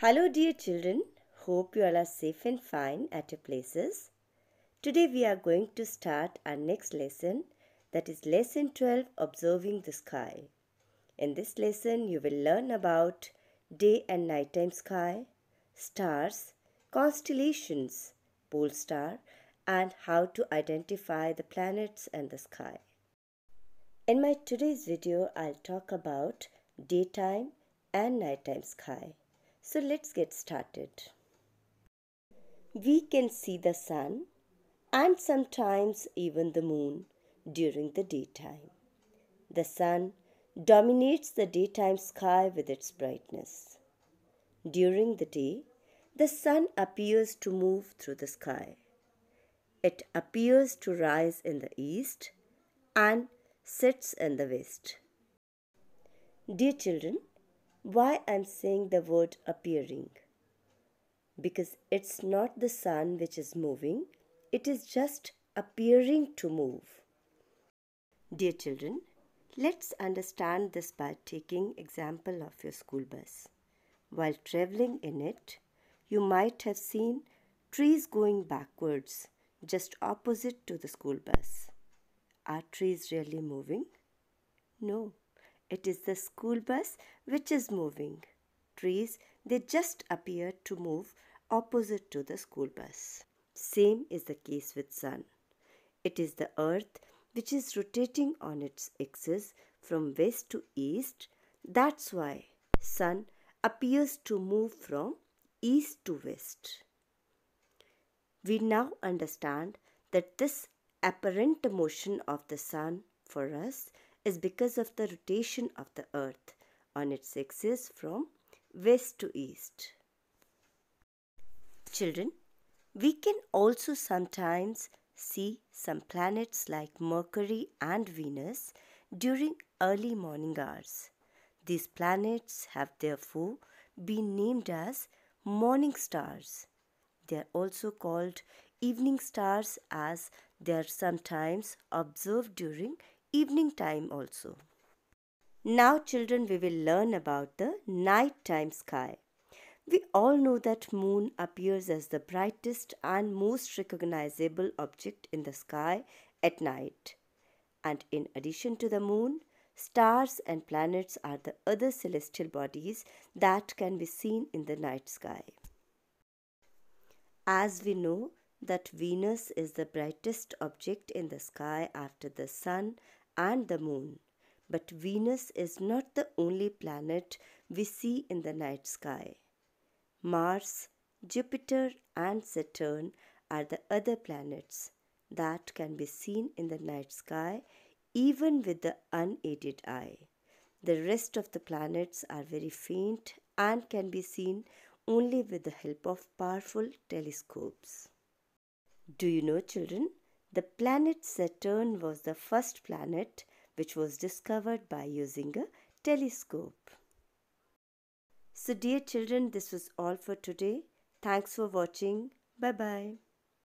Hello, dear children. Hope you all are safe and fine at your places. Today, we are going to start our next lesson that is Lesson 12 Observing the Sky. In this lesson, you will learn about day and nighttime sky, stars, constellations, pole star, and how to identify the planets and the sky. In my today's video, I'll talk about daytime and nighttime sky. So let's get started. We can see the sun and sometimes even the moon during the daytime. The sun dominates the daytime sky with its brightness. During the day, the sun appears to move through the sky. It appears to rise in the east and sets in the west. Dear children, why I'm saying the word appearing? Because it's not the sun which is moving, it is just appearing to move. Dear children, let's understand this by taking example of your school bus. While traveling in it, you might have seen trees going backwards just opposite to the school bus. Are trees really moving? No. It is the school bus which is moving. Trees, they just appear to move opposite to the school bus. Same is the case with sun. It is the earth which is rotating on its axis from west to east. That's why sun appears to move from east to west. We now understand that this apparent motion of the sun for us is because of the rotation of the earth on its axis from west to east. Children, we can also sometimes see some planets like Mercury and Venus during early morning hours. These planets have therefore been named as morning stars. They are also called evening stars as they are sometimes observed during evening time also. Now children we will learn about the nighttime sky. We all know that moon appears as the brightest and most recognizable object in the sky at night. And in addition to the moon, stars and planets are the other celestial bodies that can be seen in the night sky. As we know that Venus is the brightest object in the sky after the sun and the moon. But Venus is not the only planet we see in the night sky. Mars, Jupiter, and Saturn are the other planets that can be seen in the night sky even with the unaided eye. The rest of the planets are very faint and can be seen only with the help of powerful telescopes. Do you know, children, the planet Saturn was the first planet which was discovered by using a telescope. So, dear children, this was all for today. Thanks for watching. Bye bye.